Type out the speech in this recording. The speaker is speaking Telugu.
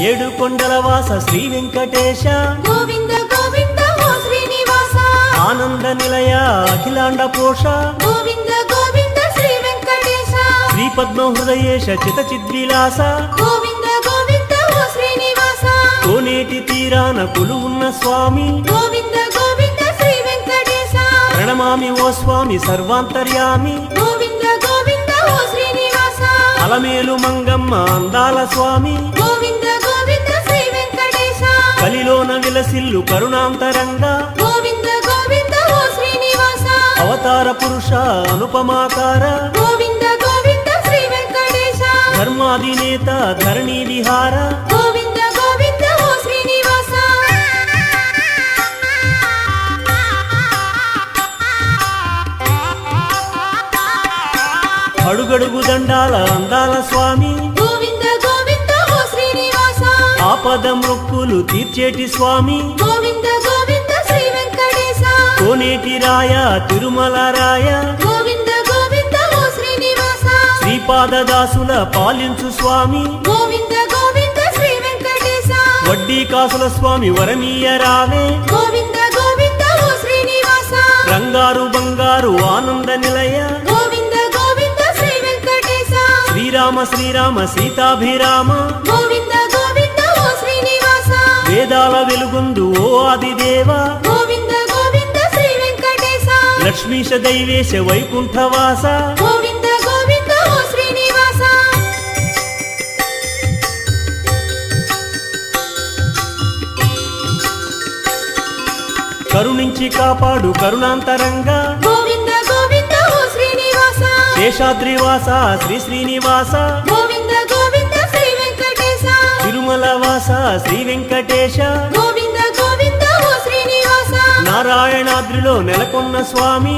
ఏడు కొండల వాస శ్రీ వెంకటేశ. గోవింద గోవింద ఓ శ్రీనివాస. ఆనంద నిలయ అఖిలాండ పోష. గోవింద గోవింద శ్రీ వెంకటేశ. శ్రీ పద్మ హృదయేశ చిత చిద్విలాస గోవింద గోవింద ఓ శ్రీనివాస. కోనేటి తీరాన కొలువున్న స్వామి. గోవింద గోవింద శ్రీ వెంకటేశ. ప్రణమామి ఓ స్వామి సర్వాంతర్యామి. గోవింద గోవింద ఓ శ్రీనివాస. అలమేలు మంగమ్మ అందాల స్వామి. గోవింద విలసిల్లు కరుణాంతరంగా. గోవింద గోవింద ఓ శ్రీనివాస. అవతార పురుష అనుపమాకార గోవింద గోవింద శ్రీ వెంకటేశ. ధర్మాధినేత ధరణి విహార. గోవింద గోవింద ఓ శ్రీనివాస. అడుగడుగు దండాల అందాల స్వామి. ఆపద మొక్కులు తీర్చేటి స్వామి. గోవింద గోవింద శ్రీ వెంకటేశ. కోనేటి రాయ తిరుమల రాయ. గోవింద గోవింద ఓ శ్రీనివాస. శ్రీపాదదాసుల పాలించు స్వామి. గోవింద గోవింద శ్రీ వెంకటేశ. వడ్డీ కాసుల స్వామి వరమీయ రావే. గోవింద గోవింద ఓ శ్రీనివాస. రంగారు బంగారు ఆనంద నిలయ. గోవింద గోవింద శ్రీ వెంకటేశ. శ్రీరామ శ్రీరామ సీతాభిరామ. గోవింద వేదాల వెలుగొందు ఓ ఆదిదేవ. గోవింద గోవింద శ్రీ వెంకటేశ. లక్ష్మీశ దైవేశ వైకుంఠవాస. గోవింద గోవింద ఓ శ్రీనివాస. కరుణించి కాపాడు కరుణాంతరంగా. గోవింద గోవింద ఓ శ్రీనివాస. శేషాద్రివాస శ్రీ శ్రీనివాస. తిరుమల వాస శ్రీ వెంకటేశ. గోవింద గోవింద ఓ శ్రీనివాస నారాయణాద్రిలో నెలకొన్న స్వామి.